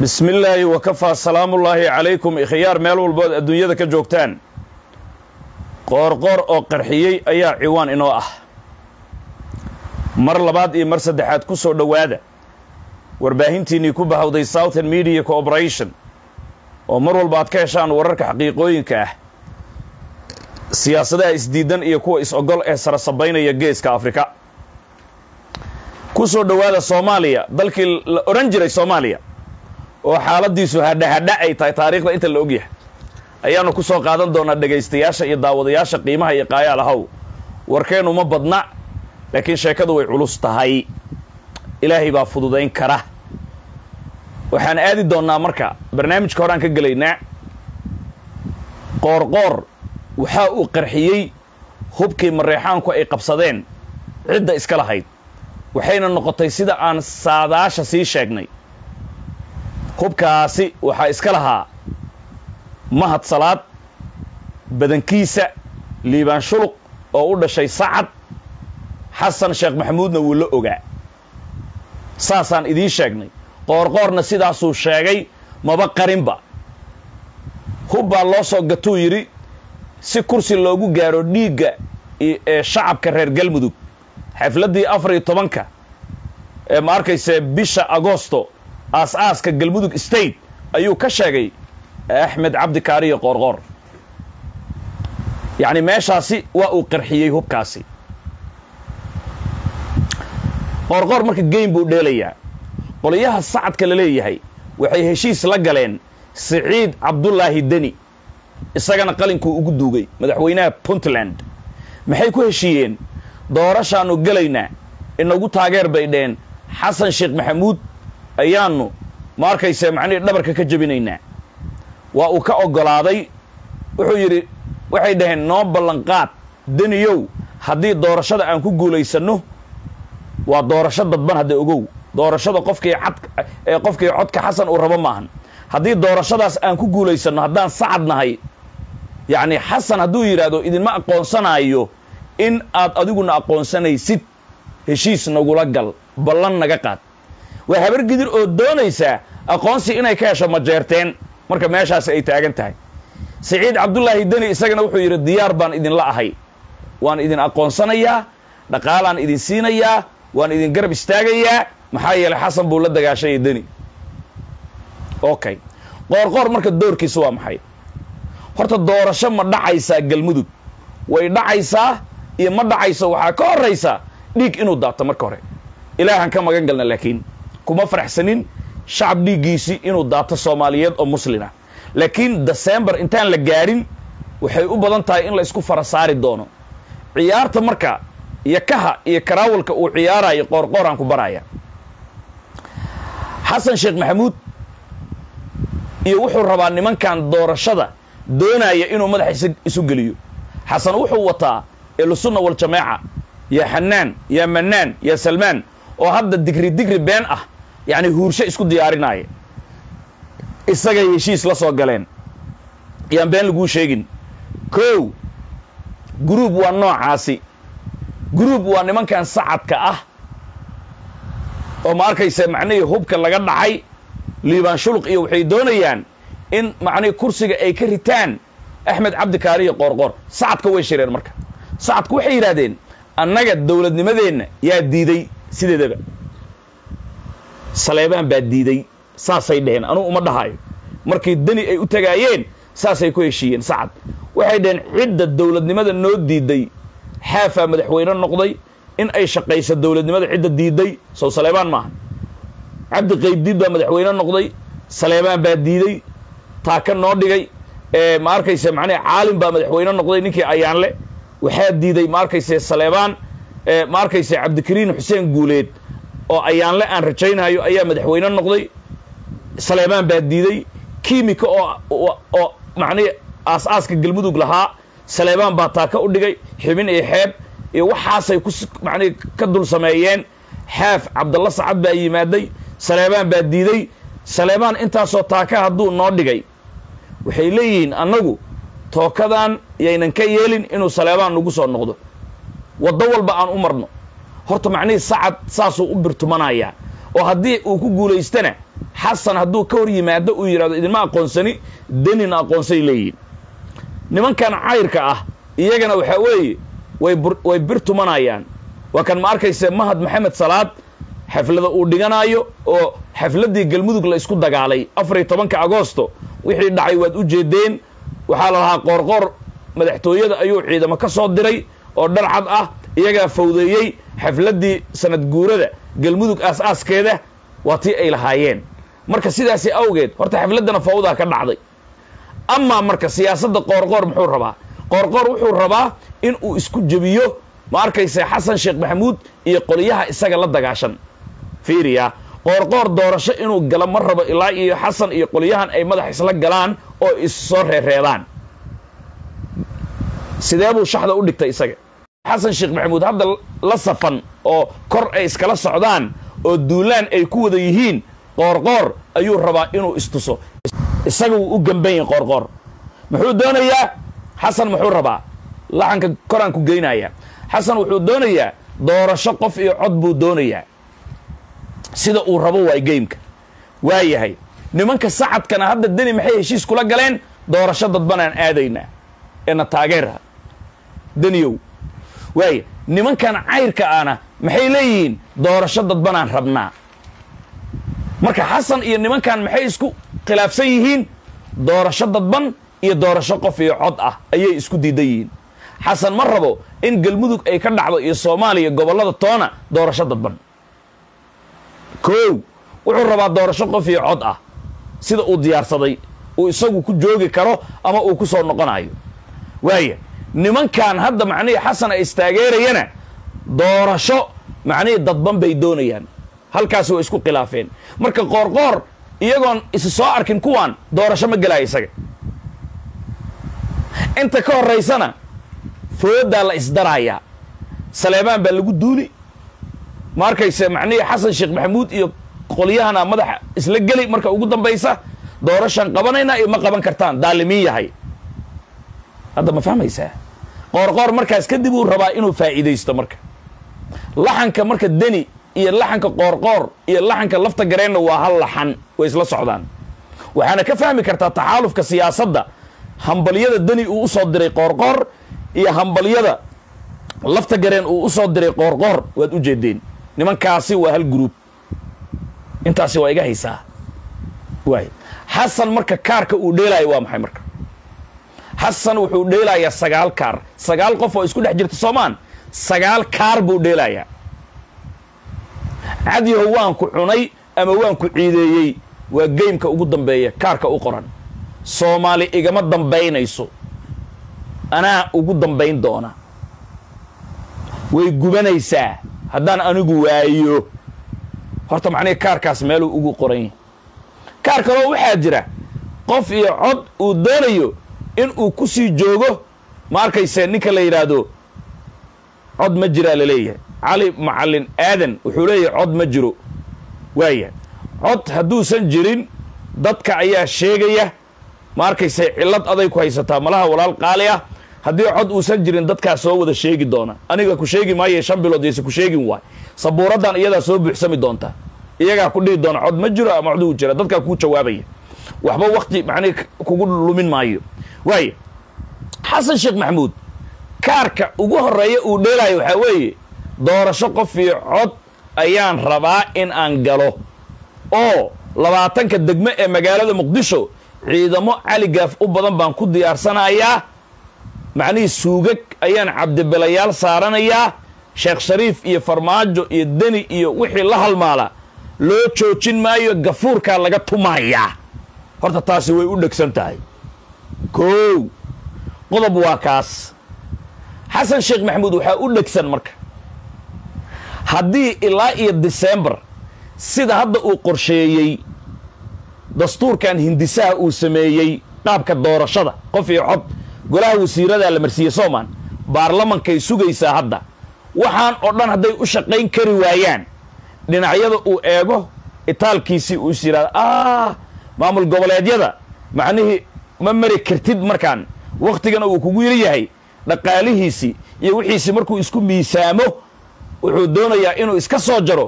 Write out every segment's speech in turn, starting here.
bismi illaahi wakafaa salaamullaahi calaykum ikhyaar meel walbood adduunyada ka joogtaan. Qoorqoor oo qarxiyey ayaa ciwaan inoo ah. Mar labaad iyo mar saddexaad ku soo dhowaada. Warbaahintiinnii ku bahawday southern media cooperation oo mar walba aad ka heshaan wararka xaqiiqooyinka ah. Siyaasadaha isdiidan iyo kuwa is-ogol ee sara sabaynaya geeska afrika. Ku soo dhowaada soomaaliya. Dalkii la odhan jiray soomaaliya oo xaaladiisu hadhahadha ay tahay taariikhda inta la ogyahay. Ayaanu ku soo qaadan doonaa dhegaystayaasha iyo daawadayaasha qiimaha iyo qaayaal ahow warkeennu ma badna laakiin sheekadu way culus tahay. Ilaahay baa fududayn kara. Waxaan aadi doonnaa marka barnaamijka horaan ka gelaynaa. Qoorqoor waxaa uu qarxiyey hubkii mareexaanku ay qabsadeen. Cidda iska lahayd. Waxayna noqotay sida aan saadaasha sii sheegnay hubkaasi waxaa iska lahaa mahad salaad badankiisa liibaan shuluq oo u dhashay sacad. Xasan sheekh maxamuudna wuu la ogaa. Saasaan idiin sheegnay. Qoorqoorna sidaasuu sheegay maba qarinba. Hub baa loo soo gatuu yidhi si kursi loogu gaaro dhiigga ee shacabka reer galmudug. Xafladdii afar iyo tobanka ee ma arkayse bisha agosto aas-aaska galmudug state ayuu ka sheegay axmed cabdi kaariyo qoorqoor yacni meeshaasi waa uu qarxiyey hubkaasi. Qoorqoor marka geym buu dheelayaa. Qolyaha sacadka la leeyahay waxay heshiis la galeen siciid cabdullaahi deni isagana qalinkuu ugu duugay madaxweynaha puntland. Maxay ku heshiiyeen? Doorashaannu gelaynaa. Inagu taageer bay dheen xasan sheekh maxamuud ayaannu ma arkayse macnihii dhabarka ka jebinaynaa. Waa uu ka oggolaaday wuxuu yidhi waxay dhaheen noo ballanqaad deniyow haddii doorashada aan ku guulaysanno waa doorasho dadban hadda ogow. Doorashada qofkii cad ee qofkii codka xasan uu rabo maahan. Haddii doorashadaas aan ku guulaysanno haddaan sacad nahay yacni xasan hadduu yidhaahdo idinma aqoonsanaayo in aad adiguna aqoonsanaysid heshiis nagula gal ballan naga qaad waa habar gidir oo doonaysaa aqoonsi inay ka hesho majeerteen. Marka meeshaasi ay taagan tahay. Siciid cabdullaahi deni isagana wuxuu yidhi diyaar baan idinla ahay. Waan idin aqoonsanayaa dhaqaalaan idin siinayaa waan idin garab istaagayaa maxaa yeelay xasan buu la dagaashaya deni. Okay qoorqoor marka doorkiisa waa maxay? Horta doorasho ma dhacaysaa galmudug. Way dhacaysaa iyo ma dhacayso waxaa ka horraysa dhiig inuu daato marka hore. Ilaahan ka magan galna laakiin kuma faraxsanin shacab dhiiggiisii inuu daato soomaaliyeed oo muslina laakiin december intaan la gaarin waxay u badan tahay in la isku fara saari doono. Ciyaarta marka iyo kaha iyo karaawalka uu ciyaarayo qoorqooraan ku baraya xasan sheekh maxamuud iyo wuxuu rabaa nimankan doorashada doonaya inuu madaxa isu geliyo. Xasan wuxuu wataa elusunna waljamaaca yaa xanaan yaa mannaan yaa salmaan oo hadda digri digri been ah yacni huursho isku diyaarinaya isagay heshiis la soo galeen. Yaan been laguu sheegin. Kow guruub waa noocaasi. Guruub waa nimankan sacadka ah oo ma arkaysa macnihii hubka laga dhacay liibaan shuluq iyo waxay doonayaan in macnihii kursiga ay ka ritaan axmed cabdi kaariyo qoorqoor sacadka way shireen marka. Sacadku waxay yidhahdeen annaga dowladnimadeenna yaa diiday sideedaba saleebaan baa diiday saasay dheheen anugu uma dhahayo markii deni ay u tagaayeen saasay ku heshiiyeen sacad. Waxay dhaheen cidda dowladnimada noo diiday xaafaa madaxweyne noqday in ay shaqayso dowladnimada cidda diiday sow saleebaan maaha. Cabdi qaybdiid baa madaxweyne noqday saleebaan baa diiday taaka noo dhigay. Ma arkayse macnii caalim baa madaxweyne noqday ninkii ayaanle waxaa diiday ma arkayse saleebaan ma arkayse cabdikariin xuseen guuleed oo ayaanle aan rajaynayo ayaa madaxweyne noqday. Saleebaan baa diiday. Kiimika oo oo macnihi aas-aaska galmudug lahaa saleebaan baa taaka u dhigay. Xibin iyo xeeb iyo waxaasay ku macnihi ka dul sameeyeen. Xaaf cabdalla sacad baa yimaaday. Saleebaan baa diiday. Saleebaan intaasoo taaka hadduu noo dhigay. Waxay leeyihiin annagu tookadan yaynan ka yeelin inuu saleebaan nagu soo noqdo. Waddo walba aan u marno horta macnihii sacad saasuu u birtumanayaa. Oo haddii uu ku guulaystana xasan hadduu ka hor yimaado uu yidhahdo idinma aqoonsani denina aqoonsay leeyihiin nimankan cayrka ah iyagana waxaa weeye way way bir tumanayaan waa kan ma arkayse mahad maxamed salaad xaflada uu dhiganaayo oo xafladdii galmudug la isku dagaalay afar iyo tobanka agoosto wixii dhacay waad u jeedeen. Waxaa la lahaa qoorqoor madaxtooyada ayuu ciidamo ka soo diray oo dharcad ah iyagaa fawdeeyey xafladdii sanad guurada galmudug aas-aaskeeda waa tii ay lahaayeen. Marka sidaasi awgeed horta xafladdana fawdaa ka dhacday. Amaa marka siyaasadda qoorqoor muxuu rabaa? Qoorqoor wuxuu rabaa in uu isku jebiyo ma arkayse xasan sheekh maxamuud iyo qoliyaha isaga la dagaashan. Fiiriya qoorqoor doorasho inuu galo ma rabo ilaa iyo xasan iyo qoliyahan ay madax isla galaan oo issoo reereedaan sidee buu shaxda u dhigtay isaga xasan sheekh maxamuud hadda la safan oo kor ay iskala socdaan oo duulaan ay ku wada yihiin qoorqoor ayuu rabaa inuu istuso. Isaga wuu u gamban yahay qoorqoor. Muxuu doonayaa? Xasan muxuu rabaa. Laxanka koraan ku geynaya. Xasan wuxuu doonayaa doorasho qof iyo cod buu doonayaa. Sida uu rabo waay geymka waa yahay. Nimanka sacadkana hadda deni maxay heshiis kula galeen? Doorasho dadbanaan aadaynaa eena taageera deniyow waaya nimankan cayrka ana maxay leeyihiin? Doorasho dadbanaan rabnaa. Marka xasan iyo nimankan maxay isku khilaafsan yihiin? Doorasho dadban iyo doorasho qof iyo cod ah ayay isku diidan yihiin. Xasan ma rabo in galmudug ay ka dhacdo iyo soomaaliya gobollada toona doorasho dadban kow wuxuu rabaa doorasho qof iyo cod ah. Sida uu diyaarsaday uu isagu ku joogi karo ama uu ku soo noqonayo waaya nimankan hadda macnihii xasan ay istaageerayana doorasho macnihii dadban bay doonayaan. Halkaasi waa isku khilaafeen. Marka qoorqoor iyagoon isi soo arkin kuwaan doorasho ma gelaya isaga. Inta ka horaysana foodaa la isdarayaa. Saleebaan baa lagu duuli. Ma arkayse macnihii xasan sheekh maxamuud iyo qolyahana madaxa isla geli marka ugu dambaysa doorashaan qabanaynaa iyo ma qaban kartaan. Daalimiin yahay. Hadda ma fahmaysaa qoorqoor markaas kadib uu rabaa inuu faa'iidaysto marka. Laxanka marka deni iyo laxanka qoorqoor iyo laxanka lafta gareenna waa hal laxan way isla socdaan. Waxaana ka fahmi kartaa taxaalufka siyaasadda. Hambalyada deni uu u soo diray qoorqoor iyo hambalyada lafta gareen uu u soo diray qoorqoor waad u jeedeen nimankaasi waa hal gruub intaasi waa iga haysaa. Waay xasan marka kaarka uu dheelaayo waa maxay marka xasan wuxuu dheelayaa sagaal kaar. Sagaal qof oo isku dhex jirta soomaan sagaal kaar buu dheelayaa cadyaho waan ku cunay ama waan ku ciideeyey waa geymka ugu dambeeya kaarka u qoran. Soomaali igama dambaynayso. Anaa ugu dambayn doona. Way gubanaysaa. Haddaan anigu waayo. Horta macnihii kaarkaas meeluu ugu qoran yahay. Kaar kaloo waxaa jira qof iyo cod uu doonayo in uu ku sii joogo ma arkayse ninka la yidhaahdo cod ma jiraa la leeyahay. Cali macallin aadan wuxuu leeyahay cod ma jiro. Waaya cod hadduusan jirin dadka ayaa sheegaya ma arkayse cillad aday ku haysataa malaha walaal qaali ah. Haddii cod uusan jirin dadkaa soo wada sheegi doona. Aniga ku sheegi maaye shan bilood yayse ku sheegin waay. Sabuuraddan iyadaa soo buuxsami doonta. Iyagaa ku dhihi doona cod ma jiro ama cod uu jira. Dadkaa kuu jawaabaya waxba wakti macnihi kugu lumin maayo. Waaya xasan sheekh maxamuud kaarka ugu horreeya uu dheelaayo waxaa weeye doorasho qof iyo cod ayaan rabaa in aan galo. Oo labaatanka degmo ee magaalada muqdisho ciidamo caligaaf u badan baan ku diyaarsanayaa. Macnihii suugag ayaan cabdibelayaal saaranayaa. Sheekh shariif iyo farmaajo iyo deni iyo wixii la halmaala loo joojin maayo gafuurkaa laga tumayaa horta taasi way u dhegsan tahay. Kow qodob waa kaas. Xasan sheekh maxamuud waxaa u dhegsan marka. Haddii ilaa iyo disembar sida hadda uu qorsheeyey dastuurkan hindisaha uu sameeyey qaabka doorashada qof iyo cod golaha wasiiradaa la marsiiyey soomaan baarlamankay sugaysaa hadda. Waxaan oo dhan hadday u shaqayn kari waayaan dhinacyada uu eego itaalkiisii uu is yidhahdo ah maamul goboleedyada macnihii ma mari kartid markaan. Wakhtigana uu kugu yar yahay dhaqaalihiisii iyo wixiisi markuu isku miisaamo wuxuu doonayaa inuu iska soo jaro.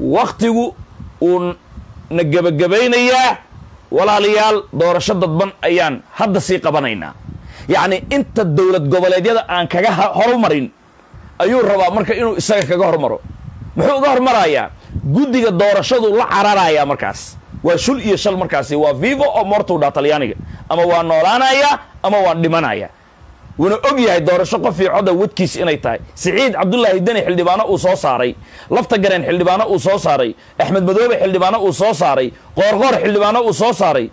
Wakhtigu uu na gebagabaynayaa walaalayaal doorasho dadban ayaan hadda sii qabanaynaa. Yacni inta dowlad goboleedyada aan kaga horumarin ayuu rabaa marka inuu isaga kaga hormaro muxuu uga hormarayaa? Guddiga doorashadu la cararayaa markaas waa shul iyo shal markaasi waa vivo oo mortudha talyaaniga ama waa noolaanaya ama waan dhimanaya. Wuuna og yahay doorasho qofii coda wadkiis inay tahay. Siciid cabdulaahi deni xildhibaano uu soo saaray. Lafta gareen xildhibaano uu soo saaray. Axmed madoobe xildhibaano uu soo saaray. Qoorqoor xildhibaano uu soo saaray.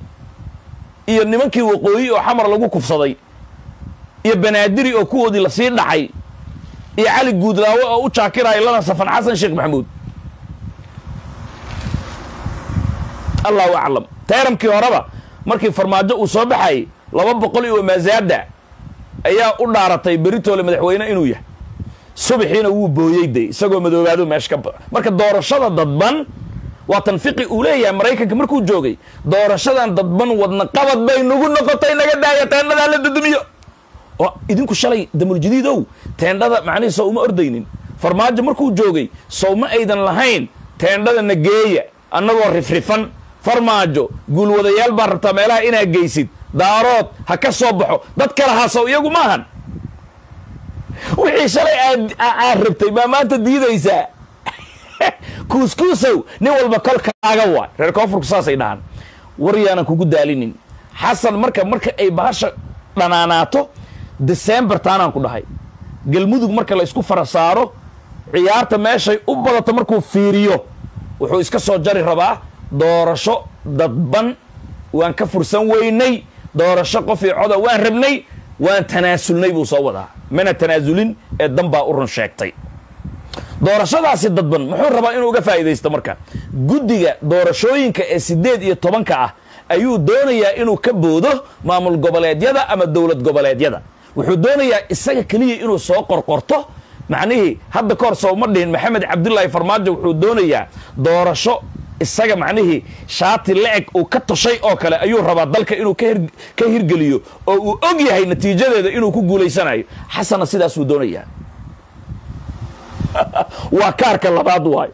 Iyo nimankii waqooyi oo xamar lagu kufsaday. Iyo banaadiri oo kuwoodii la sii dhacay. Iyo cali guudlaawe oo u jaakiraya lana safan xasan sheekh maxamuud allahu aclam teeramkii horeba markii farmaajo uu soo baxayay laba boqol iyo maasaada ayaa u dhaaratay beritoole madaxweyne inuu yahay. Subaxiina wuu booyey de isagoo madoobaado meesha ka marka doorashada dadban waa tanfiqi uu leeyahay maraykanka markuu joogay doorashadan dadban wadna qabad bay nagu noqotay naga daaya teendhadaa la dudumiyo. Oo idinku shalay damuljadiidow teendhada macnihii sow uma ordaynin. Farmaajo markuu joogay sow ma aydan lahayn teendhada na geeya annagoo rifrifan farmaajo guulwadayaal baa rabtaa meelaha inaa geysid daarood ha ka soo baxo dad kale haasow iyagu maahan wixii shalay aad rabtay baa maanta diidaysaa. Kuuskuusow nin walba kol kaaga waay reer koonfurku saasay dhahaan. War yaanan kugu daalinin. Xasan marka marka ay bahasha dhanaanaato december taanaan ku dhahay. Galmudug marka la isku fara saaro ciyaarta meeshay u badato markuu fiiriyo wuxuu iska soo jari rabaa doorasho dadban waan ka fursan weynay doorasho qofii coda waan rabnay waan tanaasulnay buu soo wadaa. Mana tanaasulin ee dan baa u run sheegtay. Doorashadaasi dadban muxuu rabaa inuu uga faa'iidaysto marka? Guddiga doorashooyinka ee siddeed iyo tobanka ah ayuu doonayaa inuu ka boodo maamul goboleedyada ama dowlad goboleedyada. Wuxuu doonayaa isaga keliya inuu soo qorqorto. Macnihii hadda ka hor sooma dhihin maxamed cabdulaahi farmaajo wuxuu doonayaa doorasho isaga macnihii shaati la-eg uu ka toshay oo kale ayuu rabaa dalka inuu ka hirgeliyo oo uu og yahay natiijadeeda inuu ku guulaysanayo xasanna sidaasuu doonayaa. Waa kaarka labaad waayo.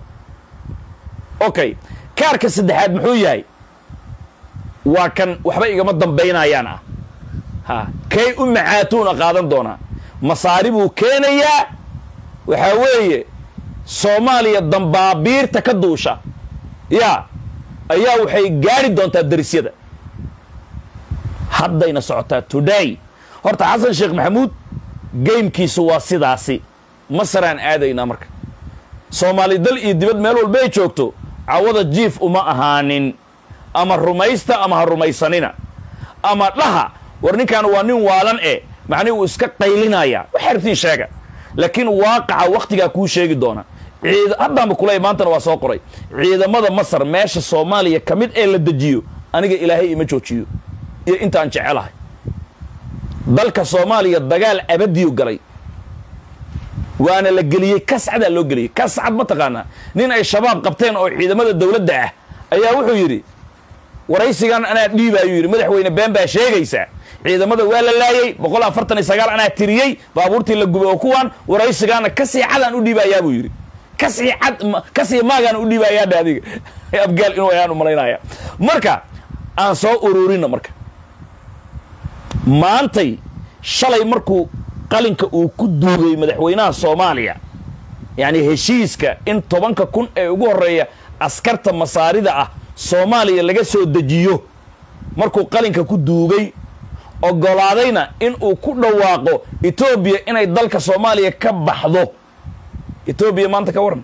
Okay kaarka saddexaad muxuu yahay? Waa kan waxba igama dambaynayaan ah ha kay u macaatuuna qaadan doonaa masaari buu keenayaa. Waxaa weeye soomaaliya dambaabiirta ka duusha yaa ayaa waxay gaari doontaa darisyada. Haddayna socotaa today. Horta xasan sheekh maxamuud geymkiisu waa sidaasi. Masaraan aadaynaa marka. Soomaali dal iyo dibad meel walba joogto cawada jiif uma ahaanin. Ama rumaysta ama ha rumaysanina. Ama dhaha war ninkan waa nin waalan e macnihi uu iska qaylinaya waxay rabtiin sheega. Laakiin waaqaca wakhtigaa kuu sheegi doona haddaanba kuley maantana waa soo qoray. Ciidamada masar meesha soomaaliya ka mid ee la dejiyo aniga ilaahay ima joojiyo iyo intaan jecelahay. Dalka soomaaliya dagaal abadiyu galay. Waana la geliyey kascadaa loo geliyey. Kascad ma taqaanaa. Nin ay shabaab qabteen oo ciidamada dowladda ah ayaa wuxuu yidhi waraysigan anaa dhiibaayuu yidhi. Madaxweyne been baa sheegaysaa ciidamada waa la laayey boqol afartan iyo sagaal anaa tiriyey. Baabuurtii la gubay oo kuwaan waraysigaana ka sii cadaan u dhiibayaa buu yidhi ka sii cad ka sii maagaan u dhiibayaa dhe adiga abgaal inuu ayaan u malaynaya. Marka aan soo ururina marka. Maantay shalay markuu qalinka uu ku duugay madaxweynaha soomaaliya yacni heshiiska in tobanka kun ee ugu horreeya askarta masaarida ah soomaaliya laga soo dejiyo markuu qalinka ku duugay ogolaadayna in uu ku dhawaaqo etoobiya inay dalka soomaaliya ka baxdo etoobiya maanta ka waran.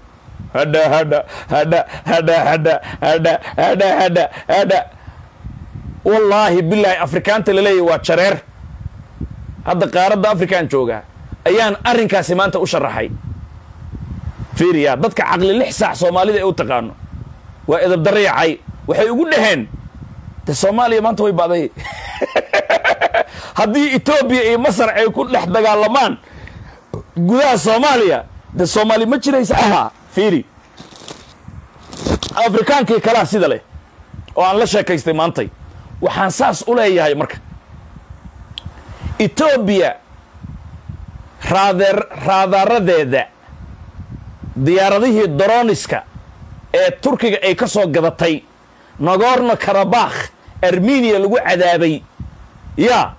Hadha hadha hadha hadha hadha hadha hadha hadha hadha wallaahi bilaahi afrikaanta laleeyahy waa jareer. Hadda qaaradda afrikaan joogaa ayaan arrinkaasi maanta u sharaxay fiiriya dadka caqli lix saac soomaalida ee u taqaano waa edabdarayacay waxay ugu dhaheen. De soomaaliya maanta way ba'day haddii etoobiya iyo masar ay ku dhex dagaalamaan gudaha soomaaliya de soomaali ma jiraysa ahaa fiiri. Afrikaankii kalaa sida leh oo aan la sheekaystay maantay waxaan saas u leeyahay marka. Etoobiya raadeer raadaaradeeda diyaaradihii doroniska ee turkiga ay ka soo gadatay nagorno karabakh armeniya lagu cadaabay yaa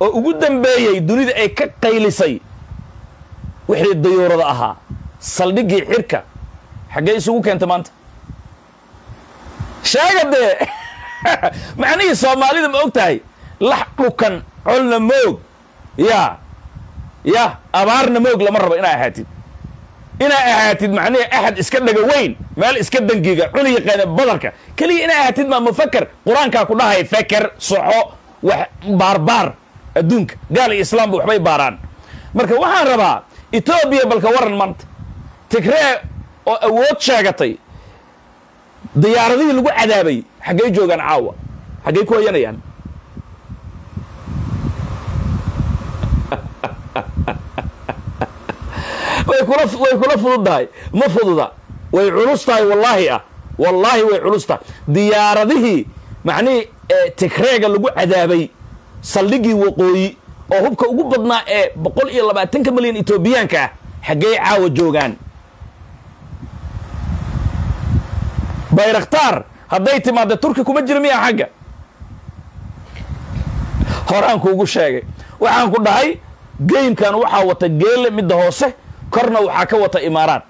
oo ugu dambeeyey dunida ay ka qaylisay wixii dayuurada ahaa saldhiggii xirka xaggee isugu keentay maanta. Sheega dee macnihii soomaalida ma og tahay lax dhukan colna moog. Ya abaarna moog lama rabo inaa ahaatid. Inaa ahaatid macnihii axad iska dhaga weyn meel iska dangiga cuni yaqaana badarka. Keliya inaa ahaatid maa mufaker qur'aankaa ku dhahay feker soco wax baarbaar adduunka gaal iyo islaamba waxbay baaraan. Marka waxaan rabaa etoobiya balka waran maanta. Tigree oo awood sheegatay. Diyaaradihii lagu cadaabay xaggay joogaan caawa xaggay ku hoyanayaan way kula way kula fududdahay ma fududa. Way culus tahay wallaahi ah. Wallaahi way culus tahay. Diyaaradihii macnihii tigreega lagu cadaabay saldhiggii waqooyi oo hubka ugu badnaa ee boqol iyo labaatanka milyan etoobiyaanka ah xaggey caawa joogaan. Bayraktaar hadday timaadda turki kuma jira miyaa xagga? Horaan kuugu sheegay. Waxaan ku dhahay geymkan waxaa wata geele midda hoose korna waxaa ka wata imaaraad.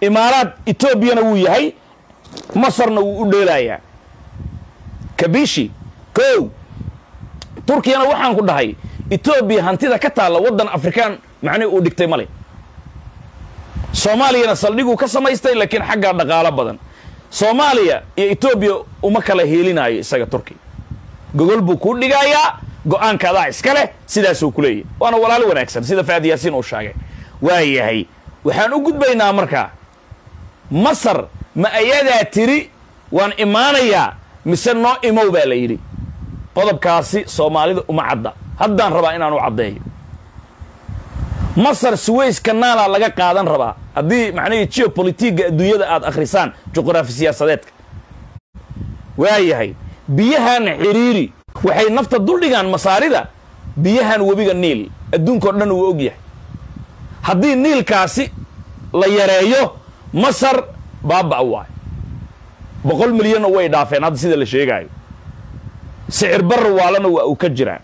Imaaraad etoobiyana wuu yahay masarna wuu u dheelayaa kabishi kow turkiyana waxaan ku dhahay etoobiya hantida ka taalla waddan afrikaan macnihi uu dhigtay male soomaaliyana saldhiguu ka samaystay laakiin xaggaa dhaqaalo badan. Soomaaliya iyo etoobiya uma kala heelinaayo isaga turki. Gogol buu kuu dhigayaa go'aanka adaa iska leh sidaasuu ku leeyahy waana walaalo wanaagsan sida faad yaasiin uu sheegay waa yahay waxaan u gudbaynaa markaa masar ma ayadaa tiri waan imaanayaa mise noo imow baa la yidhi. Qodobkaasi soomaalida uma cadda haddaan rabaa inaan u caddeeyo. Masar suways kanaalaa laga qaadan rabaa. Haddii macnihii geopolitiga adduunyada aad akhrisaan juqraafi siyaasadeedka. Waayahay biyahan xiriiri. Waxay nafta duldhigaan masaarida. Biyahan webiga niil. Adduunkao dhan uu og yahay. Haddii niilkaasi la yareeyo masar baaba' waayo. Boqol milyanna way dhaafeen. Hadda sida la sheegaayo. Sicir barra waalana waa uu ka jiraa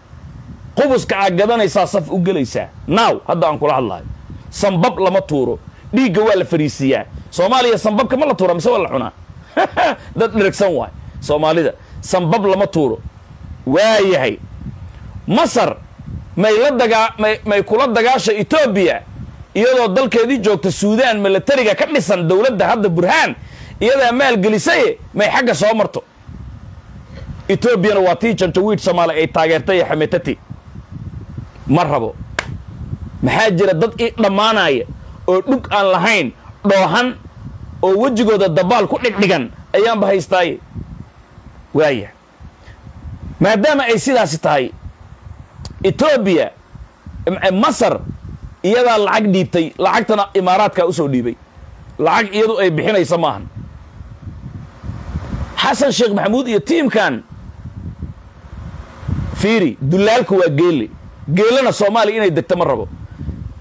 qubuska aad gadanaysaa saf u gelaysaa. Naaw hadda aan kula hadlaayo sambab lama tuuro. Dhiigga waa la fariisiiyaa soomaaliya sambabka ma la tuura mise waa la cunaa? Dad dheragsan waay. Soomaalida sambab lama tuuro. Waa yahay masar may la dagaa may may kula dagaasha etoobiya iyadoo dalkeedii joogta suudaan milatariga ka dhisan dowladda hadda burhaan iyadaa maalgelisaye may xagga soo marto. Etoobiyana waa tii janjawiid soomaali ay taageertay xametati ma rabo. Maxaa jira dad i dhammaanaya oo dhug aan lahayn dhoohan oo wejigooda dabaal ku dhigdhigan ayaanba haystaaye waaya maadaama ay sidaasi tahay etoobiya masar iyadaa lacag dhiibtay lacagtana imaaraadkaa u soo dhiibay. Lacag iyadu ay bixinaysa maahan. Xasan sheekh maxamuud iyo tiimkan fiiri dulaalka waa geelle geelana soomaaliya inay degto ma rabo.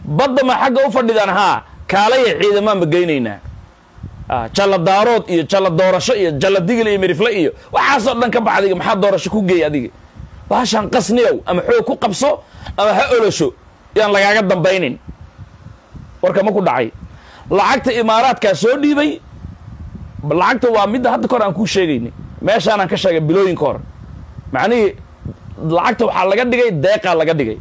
Badda ma xagga u fadhidaan haa kaalaya ciidamaan ma geynaynaa. Jalla daarood iyo jalla doorasho iyo jalla digil iyo mirifle iyo waxaasoo dhan ka bax adiga maxaa doorasho ku geey adiga? Baashaan qasniyow ama xoog ku qabso ama ha olosho yaan lagaaga dambaynin. Warka ma ku dhacay. Lacagta imaaraadkaa soo dhiibay. Lacagta waa midda hadda kor aan kuu sheegayni meeshaanaan ka sheegay bilooyin ka hor. Macnihii lacagta waxaa laga dhigay deeqaa laga dhigay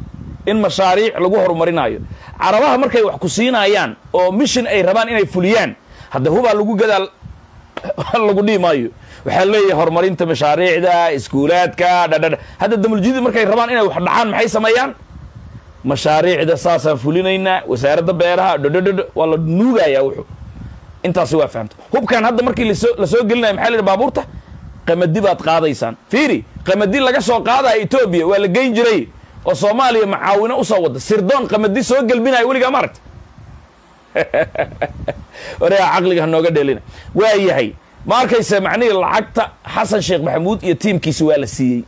in mashaariic lagu horumarinaayo carabaha markay wax ku siinayaan oo mishin ay rabaan inay fuliyaan hadda hubaa lagu gadaa lagu dhihi maayo waxaa leeyahay horumarinta mashaariicda iskuulaadka dhadhadha hadda damuljidi markay rabaan inay wax dhacaan maxay sameeyaan? Mashaariicda saasaan fulinaynaa wasaaradda beeraha dhodhodhodho waa la nuugayaa wuxuu. Intaasi waa fahamta. Hubkan hadda markii la soo la soo gelinaya maxaa la yidhi baabuurta? Qamadi baad qaadaysaan. Fiiri qamadi laga soo qaadaya etoobiya waa la geyn jiray oo soomaaliya macaawino u soo wada sirdoon qamadi soo gelbinaya weligaa ma aragta wareega caqliga ha nooga dheelina. Waa yahay ma arkaysa macnihii lacagta xasan sheekh maxamuud iyo tiimkiisa waa la siiyey.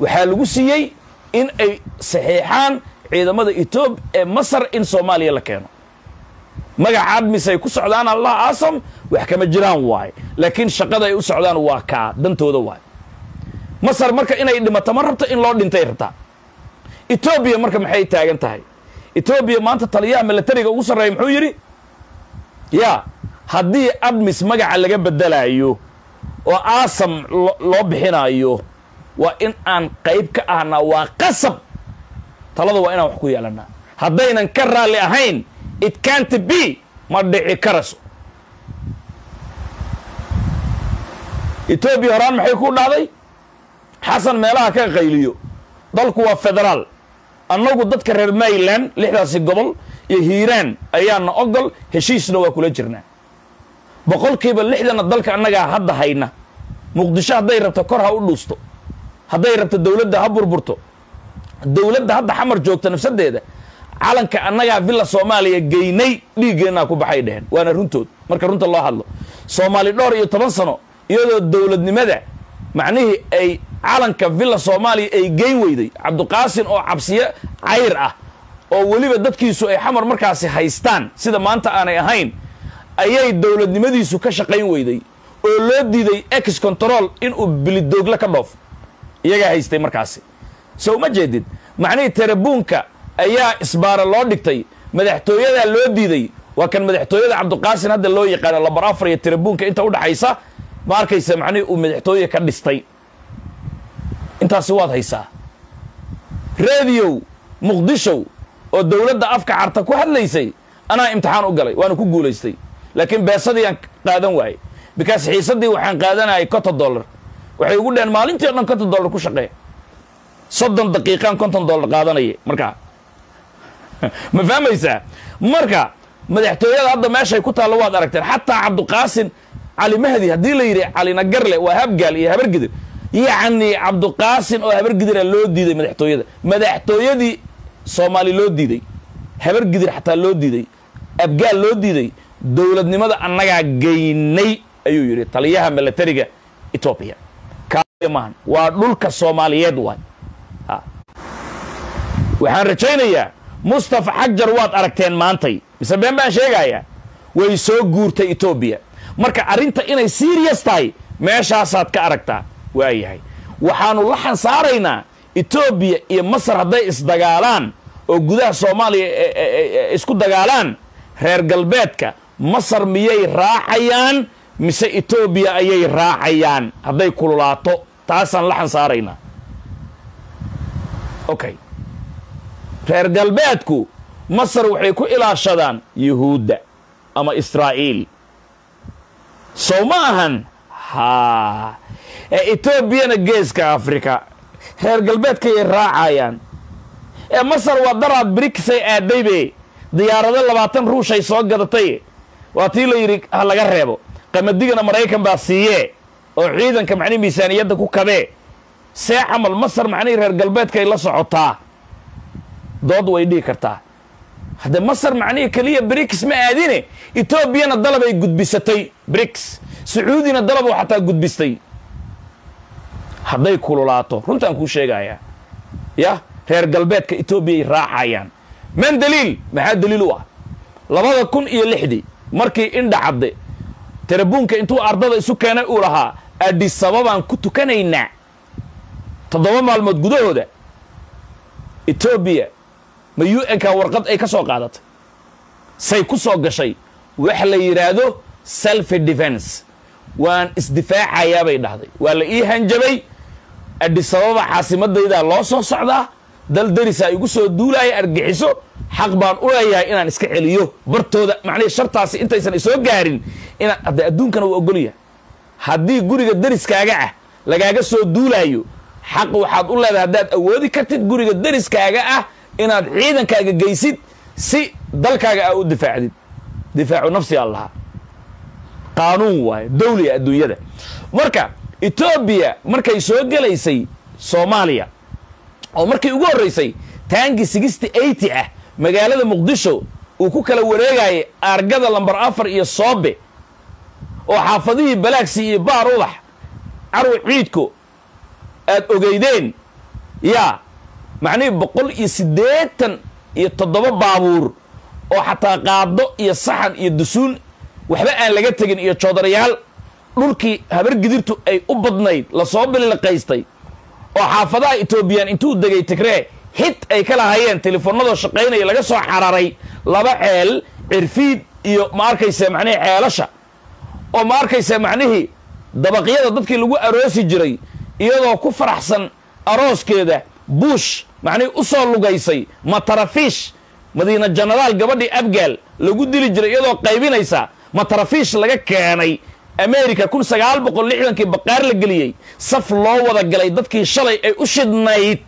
Waxaa lagu siiyey in ay saxiixaan ciidamada etoob ee masar in soomaaliya la keeno. Magaca admis ay ku socdaan allah aasam wax kama jiraan waaye. Laakiin shaqada ay u socdaan waa kaa dantooda waay masar marka inay dhimato ma rabto in loo dhintay rabtaa etoobiya marka maxay taagan tahay? Etoobiya maanta taliyaha milatariga ugu sarreeya muxuu yidhi? Yaa haddii admis magaca laga beddelaayo oo aasam loo bixinaayo waa in aan qayb ka ahnaa waa qasab. Talada waa inaan wax ku yeelannaa. Haddaynan ka raalli ahayn it can't be ma dhici karaso. Etoobiya horaan maxay ku dhacday xasan meelaha ka qayliyo. Dalku waa federaal annagu dadka reer mayland lixdaasi gobol iyo hiiraan ayaana ogol heshiisna waa kula jirnaa boqolkiiba lixdanna dalka annagaa hadda hayna. Muqdisho hadday rabto kor ha u dhuusto. Hadday rabto dowladda ha burburto. Dowladda hadda xamar joogta nafsadeeda calanka annagaa villa soomaaliya geynay dhiiggeennaa ku baxay dheheen. Waana runtood. Marka runta loo hadlo soomaali dhowr iyo toban sano iyadoo dowladnimada macnihii ay calanka villa soomaaliya ay geyn weyday. Cabdiqaasin oo cabsiyo cayr ah oo weliba dadkiisu ay xamar markaasi haystaan sida maanta aanay ahayn ayay dowladnimadiisu ka shaqayn weyday oo loo diiday ex control inuu bilidoogla ka dhoof. Iyagaa haystay markaasi. So ma jeedid macnihii terabuunka ayaa isbaara loo dhigtay madaxtooyadaa loo diiday. Waa kan madaxtooyada cabdiqaasin hadda loo yaqaano labar afar iyo terabuunka inta u dhaxaysa ma arkaysa macnihii uu madaxtooye ka dhistay. Intaasi waad haysaa. Rediyow muqdishow oo dowladda afka carta ku hadlaysay anaa imtixaan u galay waana ku guulaystay. Laakiin beesadii aan qaadan waayey. Bikaas xiisaddii waxaan qaadanayay konton dollar. Waxay ugu dheheen maalintii o dhan konton dollar ku shaqee. Soddon daqiiqaan konton dollar qaadanaya markaa ma fahmaysaa? Marka madaxtooyada hadda meeshay ku taallo waad aragteen. Xataa cabdiqaasin cali mahdi haddii la yidhi cali nagarle waa habgaal iyo habargidir yacni cabdiqaasin oo habargidira loo diiday madaxtooyada. Madaxtooyadii soomaali loo diiday habargidir xataa loo diiday abgaal loo diiday dowladnimada annagaa geynay ayuu yidhi taliyaha milatariga etoobiya maahan waa dhulka soomaaliyeed waay waxaan rajaynayaa mustafa xajar waad aragteen maantay. Mise been baan sheegayaa way soo guurtay etoobiya marka arrinta inay serious tahay meeshaasaad ka aragtaa waayahay waxaanu la xansaaraynaa etoobiya iyo masar hadday isdagaalaan oo gudaha soomaaliya isku dagaalaan reer galbeedka masar miyay raacayaan mise etoobiya ayay raacayaan? Hadday kululaato taasaan la xansaaraynaa okay reer galbeedku masar waxay ku ilaashadaan yuhuudda ama israa'iil sow ma ahan haa ee etoobiyana geeska afrika. Reer galbeedkayay raacayaan. Ee masar waa daraad briksay aadaybe diyaarado labaatan ruushay soo gadatay. Waa tii la yidhi ha laga reebo. Qamadigana maraykan baa siiyee. Oo ciidanka macnihi miisaaniyadda ku kabee see camal masar macnihii reer galbeedkay la socotaa. Dood way dhihi kartaa haddee masar macnihii keliya briks ma aadine etoobiyana dalabay gudbisatay briks sacuudina dalabuu xataa gudbistay. Hadday kululaato. Runtaan kuu sheegayaa yah reer galbeedka etoobiyay raacayaan. Man daliil? Maxaa daliil u ah? Labada kun iyo lixdii markii indhacadde terabuunka intuu ardada isu keenay uu lahaa adisababaan ku tukanaynaa. Toddoba maalmood gudahooda etoobiya ma u n ka warqad ay ka soo qaadatay. Say ku soo gashay. Wax la yidhaahdo self defense. Waan isdifaacayaa bay dhahday. Waa la ii hanjabay. Adisababa caasimadaydaa loo soo socdaa dal darisaa igu soo duulaaya argixiso. Xaq baan u leeyahay inaan iska celiyo. Bartooda macnihii shartaasi intaysan isoo gaarin inaan hadda adduunkana uu ogolyahay haddii guriga dariskaaga ah lagaaga soo duulaayo xaq waxaad u leedahay haddaad awoodi kartid guriga dariskaaga ah inaad ciidankaaga geysid si dalkaaga aa u difaacdid. Difaacu nafsi allaha qaanuun waaye dawliga adduunyada. Marka etoobiya markay soo gelaysay soomaaliya oo markii ugu horraysay taangi sixty eighty ah magaalada muqdisho uu ku kala wareegayay argada lambar afar iyo soobe oo xaafadihii balaagsi iyo baar ubax carwi ciidko aad ogeydeen yaa macnihii boqol iyo siddeetan iyo toddoba baabuur oo xataa qaado iyo saxan iyo dusuun waxba aan laga tegin iyo joodarayaal dhulkii habar gidirtu ay u badnayd la soo billiqaystay oo xaafadaha etoobiyaan intuu degay tigree hit ay ka lahayeen telefoonadoo shaqaynaya laga soo xararay laba ceel cirfiid iyo ma arkaysa macnihii ceelasha oo ma arkaysa macnihii dabaqyada dadkii lagu aroosi jiray iyadoo ku faraxsan arooskeeda buush macnihii u soo lugaysay matarafiish madiina janaraal gabadhii abgaal lagu dili jiray iyadoo qaybinaysa matarafiish laga keenay america kun sagaal boqol lixdankii baqaar la geliyey saf loo wada galay dadkii shalay ay u shidnayd.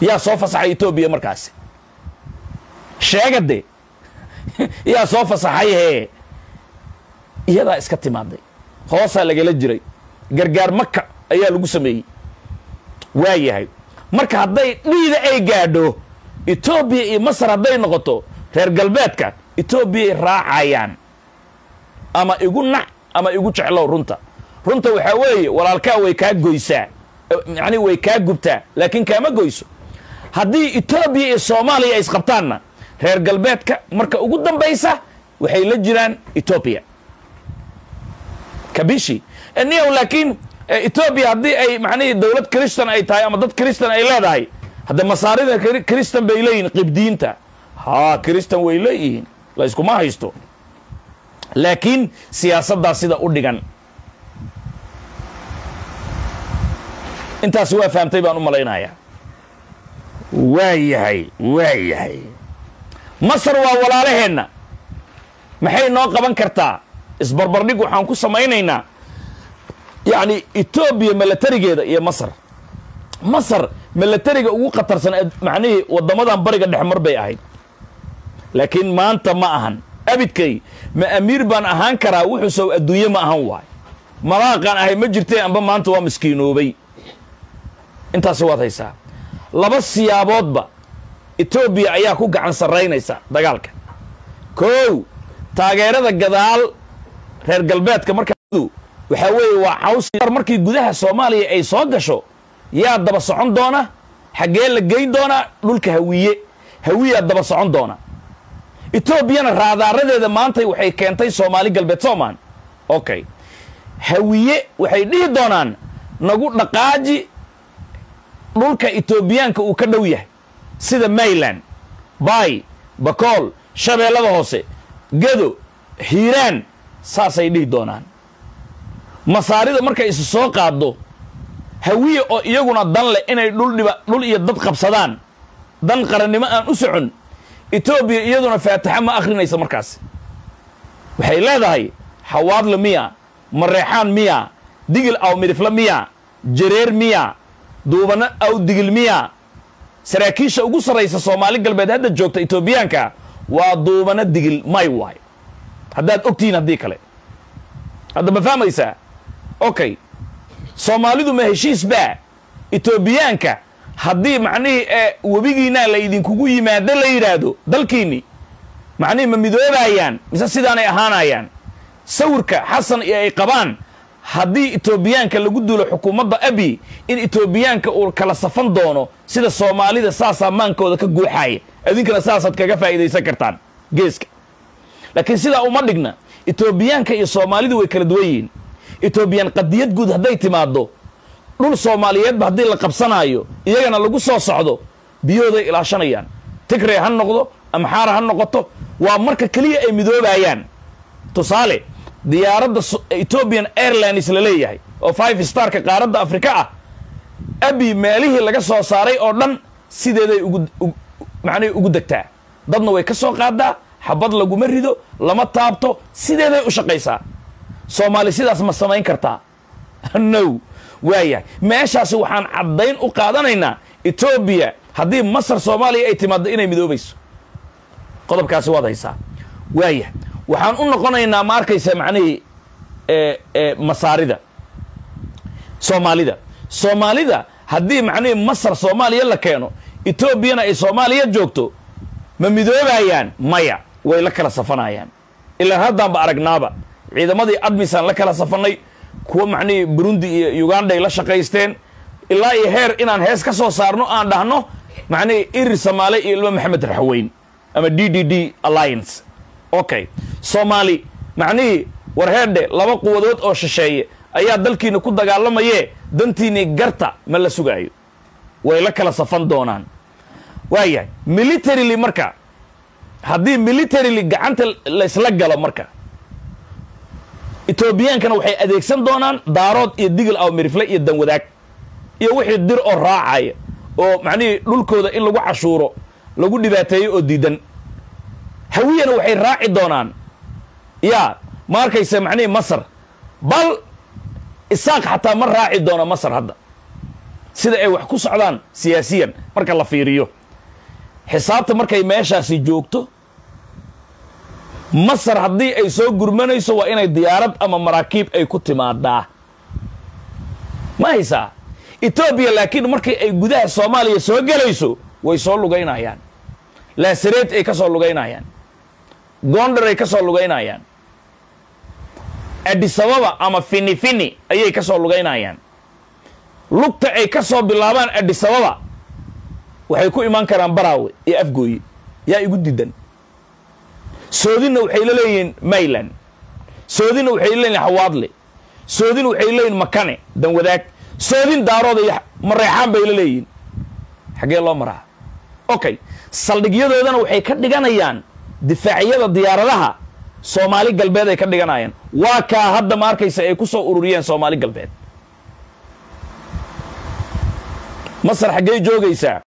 Yaa soo fasaxay etoobiya markaasi sheegade yaa soo fasaxay hee? Iyadaa iska timaaday. Hoosaa lagala jiray. Gargaar maka ayaa lagu sameeyey waa yahay marka hadday dhiida ay gaadho etoobiya iyo masar hadday noqoto reer galbeedka etoobiyay raacayaan. Ama igu nac ama igu jeclow runta. Runta waxaa weeye walaalkaa way kaa goysaa. Yacni way kaa gubtaa laakiin kaama goyso. Haddii etoobiya iyo soomaaliya ay isqabtaanna reer galbeedka marka ugu dambaysa waxay la jiraan etoobiya kabishi niyow laakiin etoobiya haddii ay macnihii dowlad christan ay tahay ama dad christan ay leedahay hadde masaarida christan bay leeyihiin qibdiyiinta haa christan way leeyihiin la iskuma haysto. Laakiin siyaasaddaa sida u dhigan. Intaasi waa fahamtay baan u malaynayaa waa yahay waa yahay. Masar waa walaalaheenna maxay noo qaban kartaa? Isbarbardhig waxaan ku samaynaynaa yacni etoobiya milatarigeeda iyo masar. Masar milatariga ugu khatarsan macnihii waddamadan bariga dhexmar bay ahayd. Laakiin maanta ma ahan. Abidkay ma amiir baan ahaan karaa wuxuu sow adduunye ma ahan waay. Malaaqaan ahay ma jirtee amba maanta waa miskiinoobay. Intaasi waad haysaa. Laba siyaaboodba etoobiya ayaa ku gacan sarraynaysa dagaalka. Kow taageerada gadaal reer galbeedka markaa waxaa weeye waa caws markii gudaha soomaaliya ay soo gasho yaa daba socon doona xaggee la geyn doonaa dhulka hawiye. Hawiyaa daba socon doona. Etoobiyana raadaaradeeda maantay waxay keentay soomaali galbeed soomaan. Okay hawiye waxay dhihi doonaan nagu dhaqaaji dhulka etoobiyaanka uu ka dhow yahay. Sida mayland baay bakool shabeellada hoose gedo hiiraan saasay dhihi doonaan masaarida markay isu soo qaaddo hawiye oo iyaguna dan leh inay dhul dhiba dhul iyo dad qabsadaan dan qarannimo aan u socon etoobiya iyaduna faataxa ma akhrinaysa markaas. Waxay leedahay xawaadle miya mareexaan miya digil aw midifle miya jareer miya duubano aw digil miya. Saraakiisha ugu sarraysa soomaali galbeed hadda joogta etoobiyaanka waa duubano digil may waay haddaad ogtihiin haddii kale. Hadda ma fahmaysaa okay. Soomaalidu ma heshiis baa etoobiyaanka haddii macnihii ee webigiinaa la idinkugu yimaado la yidhaahdo dalkiinni macnihii ma midoobayaan mise sidaanay ahaanayaan? Sawirka xasan iyo ay qabaan haddii etoobiyaanka lagu duulo xukuumadda abi in etoobiyaanka uu kala safan doono sida soomaalida saasaa maankooda ka guuxaaya. Idinkana saasaad kaga faa'iidaysan kartaan geeska. Laakiin sidaa uma dhigna etoobiyaanka iyo soomaalidu way kala duwan yihiin etoobiyaan qadiyad guud hadday timaaddo dhul soomaaliyeedba haddii la qabsanaayo iyagana lagu soo socdo biyahooday ilaashanayaan. Tigrey ha noqdo amxaara ha noqoto waa marka keliya ay midoobayaan tusaale diyaaradda ethoobian airlines la leeyahay oo five starka qaaradda afrika ah abi meelihii laga soo saaray oo dhan sideeday ugu macnihi ugu degtaa. Dadna way ka soo qaadaa xabad laguma rido lama taabto sideeday u shaqaysaa soomaali sidaas ma samayn kartaa? No waayahay meeshaasi waxaan caddayn u qaadanaynaa etoobiya haddii masar soomaaliya ay timaaddo inay midoobayso qodobkaasi waad haysaa. Waayahay waxaan u noqonaynaa ma arkaysa macnihii masaarida. Soomaalida. Soomaalida haddii macnihii masar soomaaliya la keeno etoobiyana ay soomaaliya joogto ma midoobayaan? Maya. Way la kala safanayaan. Ilaan haddaanba aragnaaba ciidamadii admisaan la kala safannay kuwa macnihii burundi iyo uganda ay la shaqaysteen ilaa iyo heer inaan hees ka soo saarno aan dhahno macnihii irir samaale iyo ilmo maxamed raxweyn ama d d d alliance. Okay soomaali macnihii warheedhe laba quwadood oo shisheeye ayaa dalkiina ku dagaalamayee dantiinnii garta ma la sugaayo. Way la kala safan doonaan. Waayahay militarily marka haddii militarily gacanta laysla galo marka etoobiyaankana waxay adeegsan doonaan daarood iyo digil aw mirifle iyo danwadaag iyo wixii dir oo raacaya oo macnihii dhulkooda in lagu cashuuro lagu dhibaateeyo oo diidan. Hawiyana waxay raaci doonaan yaa ma arkaysa macnihii masar? Bal isaaq xataa ma raaci doono masar hadda. Sida ay wax ku socdaan siyaasiyan marka la fiiriyo. Xisaabta markay meeshaasi joogto masar haddii ay soo gurmanayso waa inay diyaarad ama maraakiib ay ku timaadaa ma haysaa etoobiya laakiin markii ay gudaha soomaaliya soo gelayso way soo lugaynayaan. Laasareed ay ka soo lugaynayaan. Gondar ay ka soo lugaynayaan. Adisababa ama fini fini ayay ka soo lugaynayaan. Lugta ay ka soo bilaabaan adisababa waxay ku imaan karaan baraawe iyo afgooye yaa igu didan soodinna waxay la leeyihiin mayland soodinna waxay leeyihiin hawaadle. Soodin waxay leeyihiin makane danwadaag soodin daarooda iyo mareexaan bay la leeyihiin. Xaggee loo maraa? Okay saldhigyadoodana waxay ka dhiganayaan difaacyada diyaaradaha soomaali galbeed ay ka dhiganayaan waa kaa hadda ma arkaysa ay ku soo ururiyeen soomaali galbeed. Masar xaggee joogaysaa